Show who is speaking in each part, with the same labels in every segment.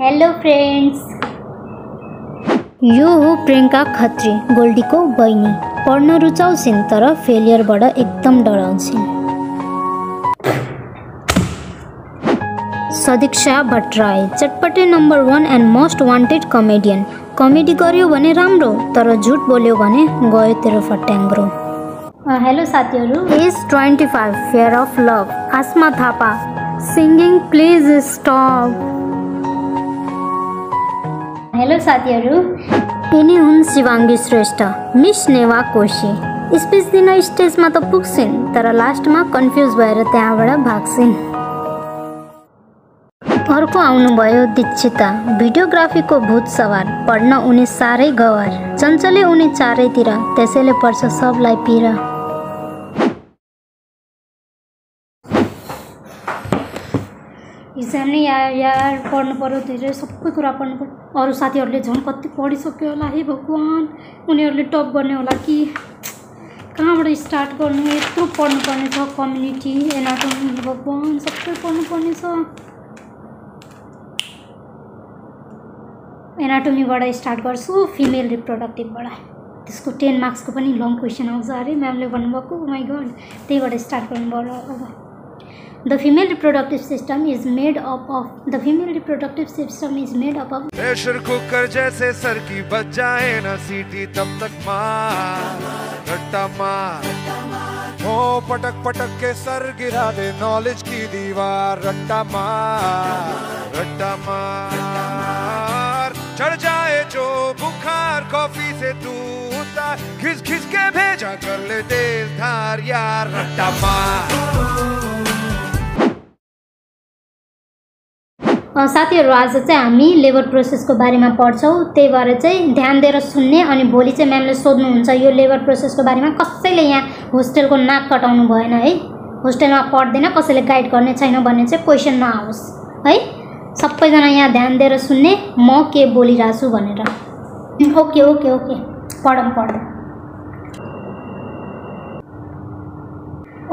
Speaker 1: Hello friends यो हो प्रियङ्का खत्री गोल्डीको बहिनी। पढ्न रुचाउँछिन् तर फेलियरबाट एकदम डराउँछिन्। Sadiksha Bhattarai चटपटे number one and most wanted comedian comedy गर्यो भने राम्रो तर झुट बोल्यो भने गयो तेरो फट्याङ्ग्रो। हेलो साथीहरू। Age twenty five fair of love Aasma Thapa. Singing please stop hello साथीहरू यिनी हुन् शिवाङ्गी श्रेष्ठ मिस नेवा कोशी। स्पिच दिन स्टेजमा त पुग्छिन् तर लास्टमा कन्फ्युज भएर त्यहाँबाट भाग्छिन्। अर्को आउनुभयो दीक्षिता भिडियोग्राफीको भूत सवार पढ्न उनी साह्रै गवार। चञ्चले उनी चारैतिर त्यसैले पर्छ सबलाई पिर। हिजो नि यार यार पढ्नु पऱ्यो धेरै सबै कुरा पढ्नु पऱ्यो अरू साथीहरूले झन् कति पढिसक्यो होला है भगवान्। उनीहरूले टप गर्ने होला कि? कहाँबाट स्टार्ट गर्नु? यत्रो पढ्नुपर्ने छ कम्युनिटी एनाटोमी भगवान् सबै पढ्नुपर्ने छ। एनाटोमीबाट स्टार्ट गर्छु फिमेल रिप्रोडक्टिभबाट। त्यसको टेन मार्क्सको पनि लङ क्वेसन आउँछ अरे म्यामले भन्नुभएको माइ गड त्यहीबाट स्टार्ट गर्नु अब The female reproductive system is made up of, the female reproductive system is made up of
Speaker 2: pressure cooker जैसे सर की बच जाए ना सीटी तब तक मार, रट्टा मार। पटक पटक के सर गिरा दे नॉलेज की दीवार, रट्टा मार रट्टा मार। चढ़ जाए जो बुखार, कॉफ़ी से तू उतार। खिस खिस के भेजा कर ले तेज धार यार, रट्टा मार।
Speaker 1: साथीहरू आज चाहिँ हामी लेबर प्रोसेसको बारेमा पढ्छौँ। त्यही भएर चाहिँ ध्यान दिएर सुन्ने अनि भोलि चाहिँ म्यामले सोध्नुहुन्छ यो लेबर प्रोसेसको बारेमा कसैले यहाँ होस्टेलको नाक कटाउनु भएन है? होस्टेलमा पढ्दैन कसैले गाइड गर्ने छैन भन्ने चाहिँ क्वेसन नआओस् है? सबैजना यहाँ ध्यान दिएर सुन्ने म के बोलिरहेको छु भनेर। ओके ओके ओके पढौँ पढौँ।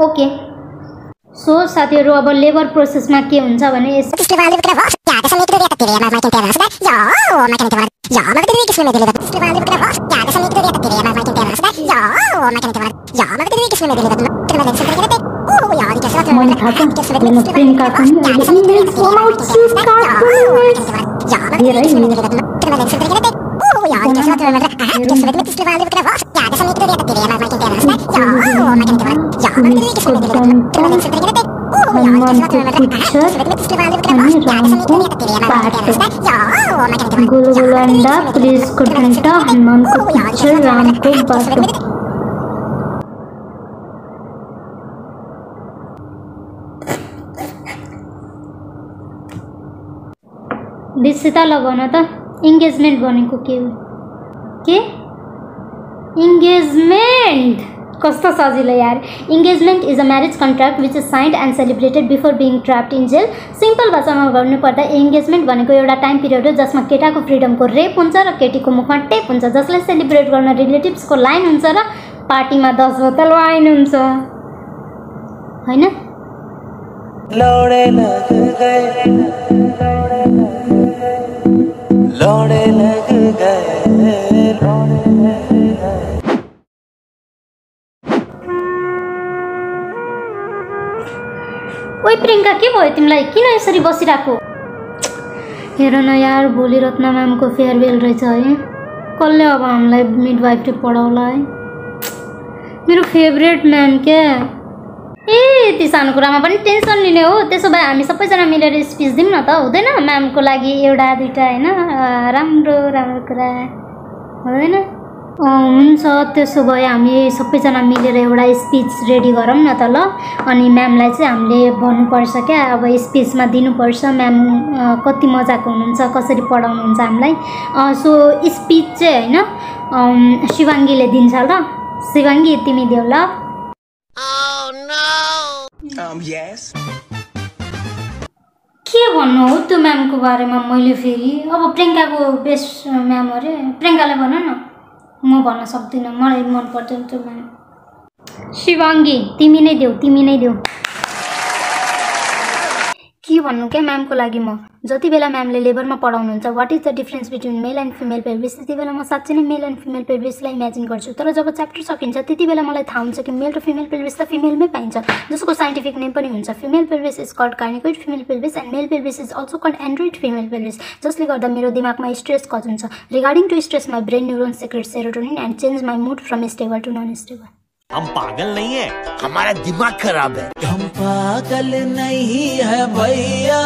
Speaker 1: ओके सो साथीहरू अब लेबर प्रोसेसमा के हुन्छ भने
Speaker 3: Yes, that. Yo, making it work. Yo, making it kiss me, deliver. Skip on the book of Yeah, there's a need to get a period. I'm making it work. Yo, making it work. Yo, making it kiss me, deliver. Can I then send it? Oh, yeah, the kiss of
Speaker 1: the moon. I can kiss with the spring car. Yeah,
Speaker 3: there's a need to get a period. Yo, making it work. Yo, making it kiss me, deliver. Can I then send it? Oh, yeah, the kiss of the moon. I can kiss with the spring car. Yeah, there's a need to get a period. I'm making it work. Yo, making it work. Yo, making it kiss me, deliver. Can I then send it? Oh, yeah, the kiss of the moon. I can kiss with the spring car. Yeah, there's a need to get a period. I'm making it work. गुल अंडा please को
Speaker 1: डंडा हनुमान को कीचड़ राम को बाटो दिसता लगाना था इंगेजमेंट बने को के इंगेजमेंट कस्तो सजिलो यार। Engagement is a marriage contract which is signed and celebrated before being trapped in jail simple भाषामा भन्नुपर्दा इङ्गेजमेन्ट भनेको एउटा टाइम पिरियड हो जसमा केटाको फ्रिडमको रेप हुन्छ र केटीको मुखमा टेप हुन्छ जसलाई सेलिब्रेट गर्न रिलेटिभ्सको लाइन हुन्छ र पार्टीमा दस बोतल वाइन हुन्छ। होइन?
Speaker 4: लौड़े लग गए। लौड़े लग गए। लौड़े
Speaker 1: ओइ प्रियङ्का के भयो तिमीलाई किन यसरी बसिरहेको हेर न यार भोलि रत्न म्यामको फेयरवेल रहेछ है कसले अब हामीलाई मिडवाइफरी पढाउला है मेरो फेभरेट म्याम क्या ए यति सानो कुरामा पनि टेन्सन लिने हो त्यसो भए हामी सबैजना मिलेर स्पिच दिउँ न त हुँदैन म्यामको लागि एउटा दुइटा होइन राम्रो राम्रो कुरा हुँदैन हुन्छ त्यसो भए हामी सबैजना मिलेर एउटा स्पिच रेडी गरौँ न त ल। अनि म्यामलाई चाहिँ हामीले भन्नुपर्छ क्या अब स्पिचमा दिनुपर्छ। म्याम कति मजाको हुनुहुन्छ कसरी पढाउनुहुन्छ हामीलाई। अँ, सो स्पिच चाहिँ होइन शिवाङ्गीले दिन्छ ल। शिवाङ्गी तिमी देऊ ल।
Speaker 4: Um, yes.
Speaker 1: के भन्नु हो त्यो म्यामको बारेमा मैले फेरि? अब प्रियङ्काको बेस्ट म्याम अरे। प्रियङ्कालाई भन न। म भन्न सक्दिनँ मलाई मन पर्दैन त्यो शिवाङ्गी तिमी नै देऊ तिमी नै देऊ। भन्नु क्या म्यामको लागि म? जति बेला म्यामले लेबरमा पढाउनुहुन्छ what is the difference between male and female pelvis त्यति बेला म साँच्चै नै मेल एन्ड फिमेल पेल्भिसलाई इमेजिन गर्छु। तर जब च्याप्टर सकिन्छ त्यति बेला मलाई थाहा हुन्छ कि मेल र फिमेल पेल्भिस त फिमेलमै पाइन्छ। जसको साइन्टिफिक नेम पनि हुन्छ female pelvis is called carnicoid female pelvis and male pelvis is also called android female pelvis जसले गर्दा मेरो दिमागमा स्ट्रेस कज हुन्छ regarding to stress my brain neuron secrete serotonin and change my mood from stable to non stable
Speaker 5: हम पागल नहीं है। हमारा दिमाग खराब है।
Speaker 4: हम पागल नहीं है भैया।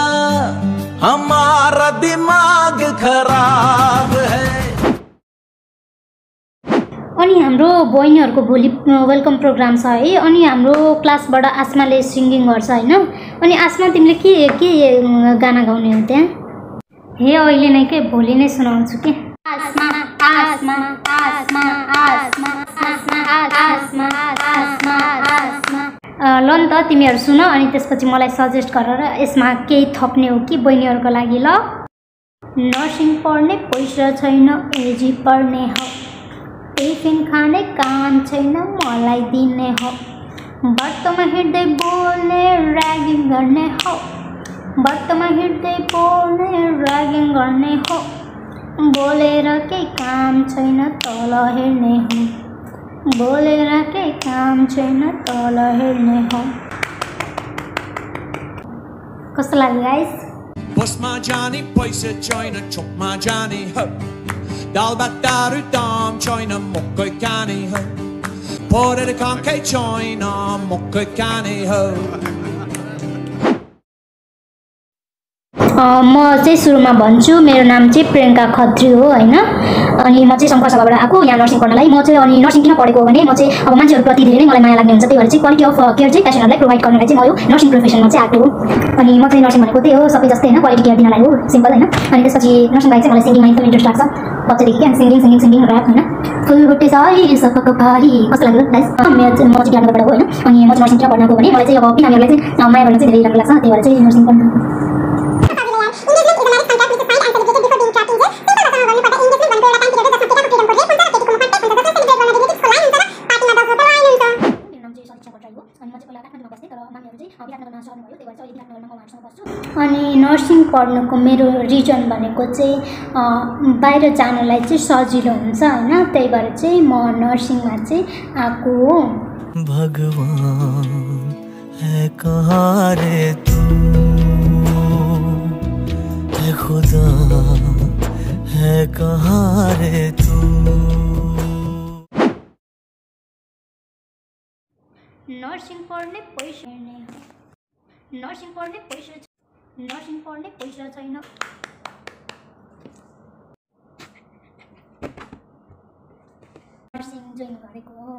Speaker 4: हमारा दिमाग खराब है।
Speaker 1: अनि हाम्रो बहिनीहरूको भोलि वेलकम प्रोग्राम छ है। अनि हाम्रो क्लासबाट आसमाले सिङ्गिङ गर्छ होइन? अनि आसमा तिमीले के के गाना गाउने हो त्यहाँ? हे अहिले नै के भोलि नै सुनाउँछु कि? आसमा आसमा आसमा आसमा। ल नि त तिमीहरू सुन अनि त्यसपछि मलाई सजेस्ट गरेर यसमा केही थप्ने हो कि बहिनीहरूको लागि ल। नर्सिङ पढ्ने पैसा छैन एजी पढ्ने हो। टिफिन खाने काम छैन मलाई दिने हो। बाटोमा हिँड्दै बोल्ने ऱ्यागिङ गर्ने हो। बाटोमा हिँड्दै बोल्ने ऱ्यागिङ गर्ने हो। बोलेर केही काम छैन तल हेर्ने हो। બોલેરા કે કામ છે ને તો લહેર ને હો कसं
Speaker 6: लागलं गाईस बस माझ्याने पैसे चॉयन चोप माझ्याने ह दाल भात दारू दाम चॉयन मोकळ काने ह पोरेर कांके चॉयन मोकळ काने ह
Speaker 1: म चाहिँ सुरुमा भन्छु मेरो नाम चाहिँ प्रियङ्का खत्री हो होइन? अनि म चाहिँ शङ्कर सभाबाट आएको यहाँ नर्सिङ पढ्नलाई। म चाहिँ अनि नर्सिङ किन पढेको भने म चाहिँ अब मान्छेहरूप्रति धेरै नै मलाई माया लाग्ने हुन्छ त्यही भएर चाहिँ क्वालिटी अफ केयर चाहिँ पेसेन्टहरूलाई प्रोभाइड गर्नलाई चाहिँ म यो नर्सिङ प्रोफेसनमा चाहिँ आएको हो। अनि म चाहिँ नर्सिङ भनेको त्यही हो सबै जस्तै होइन? क्वालिटी केयर दिनलाई हो सिम्पल होइन? अनि त्यसपछि नर्सिङ बाहेक चाहिँ मलाई सिङ्गिङमा एकदम इन्ट्रेस्ट लाग्छ। बच्चादेखि क्या सिङ्गिङ सिङ्गिङ सिङ्गिङ ऱ्याप होइन? फुलबुट्टे सरी सबको भारी कस्तो लाग्यो गाइस मेरो चाहिँ म चाहिँ बिहानबाट होइन? अनि म चाहिँ नर्सिङ किन पढ्नको भने मलाई चाहिँ अब बिरामीहरूलाई चाहिँ माया गर्न चाहिँ धेरै राम्रो लाग्छ। त्यही भएर चाहिँ नर्सिङ पढ्नु। अनि नर्सिङ पढ्नुको मेरो रिजन भनेको चाहिँ बाहिर जानलाई चाहिँ सजिलो हुन्छ होइन त्यही भएर चाहिँ म नर्सिङमा चाहिँ आएको हो।
Speaker 7: भगवान है कहाँ रे तू?
Speaker 1: नर्सिङ पढ्ने पैसा नर्सिङ पढ्ने पैसा नर्सिङ पढ्ने पैसा छैन। नर्सिङ जोइन गरेको हो।